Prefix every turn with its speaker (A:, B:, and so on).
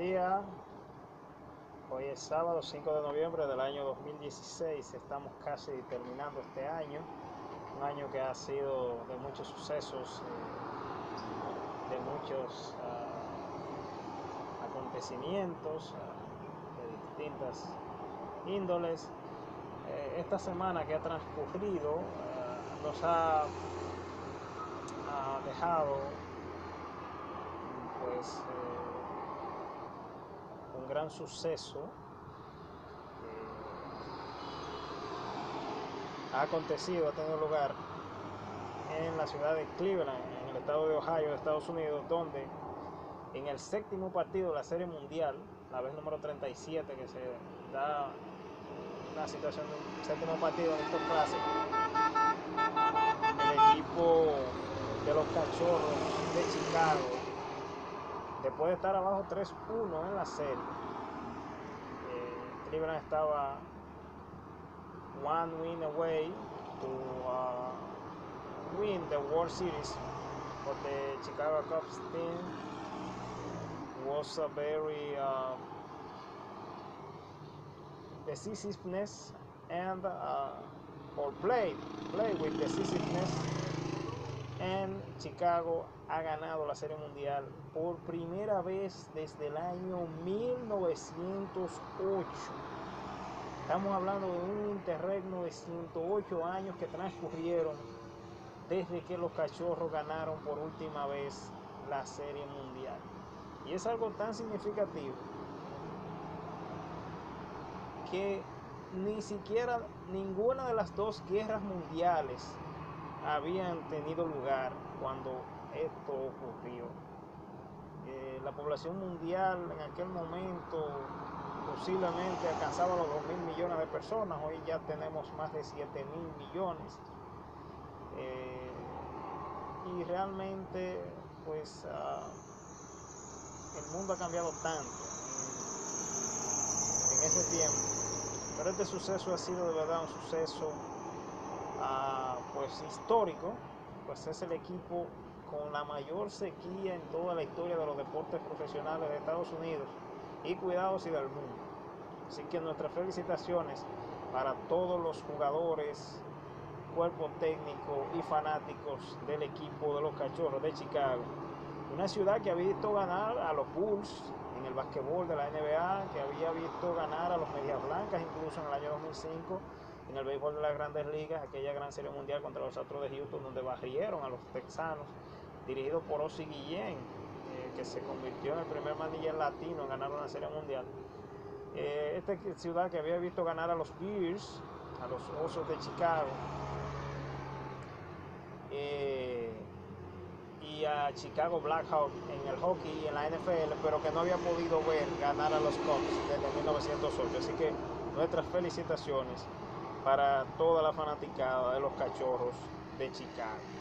A: día. Hoy es sábado 5 de noviembre del año 2016. Estamos casi terminando este año. Un año que ha sido de muchos sucesos, eh, de muchos uh, acontecimientos uh, de distintas índoles. Eh, esta semana que ha transcurrido uh, nos ha, ha dejado pues eh, gran suceso eh, ha acontecido, ha tenido lugar en la ciudad de Cleveland, en el estado de Ohio, Estados Unidos, donde en el séptimo partido de la Serie Mundial, la vez número 37 que se da una situación de séptimo partido en estos clásicos, el equipo de los cachorros de Chicago después de estar abajo 3-1 en la serie, eh, estaba one win away to uh, win the World Series, but the Chicago Cubs team was a very uh, decisiveness and uh, or play play with decisiveness Chicago ha ganado la Serie Mundial por primera vez desde el año 1908. Estamos hablando de un interregno de 108 años que transcurrieron desde que los cachorros ganaron por última vez la Serie Mundial. Y es algo tan significativo que ni siquiera ninguna de las dos guerras mundiales habían tenido lugar cuando esto ocurrió. Eh, la población mundial en aquel momento posiblemente alcanzaba los 2 mil millones de personas, hoy ya tenemos más de 7 mil millones. Eh, y realmente pues uh, el mundo ha cambiado tanto en, en, ese tiempo. Pero este suceso ha sido de verdad un suceso pues histórico, pues es el equipo con la mayor sequía en toda la historia de los deportes profesionales de Estados Unidos y cuidados y del mundo. Así que nuestras felicitaciones para todos los jugadores, cuerpo técnico y fanáticos del equipo de los Cachorros de Chicago. Una ciudad que había visto ganar a los Bulls en el basquetbol de la NBA, que había visto ganar a los Medias Blancas incluso en el año 2005 en el béisbol de las grandes ligas, aquella gran serie mundial contra los Astros de Houston, donde barrieron a los texanos, dirigido por Ozzy Guillén, eh, que se convirtió en el primer manager latino en ganar una serie mundial. Eh, esta ciudad que había visto ganar a los Bears, a los Osos de Chicago, eh, y a Chicago Blackhawks en el hockey y en la NFL, pero que no había podido ver ganar a los Cubs desde 1908. Así que nuestras felicitaciones para toda la fanaticada de los cachorros de Chicago.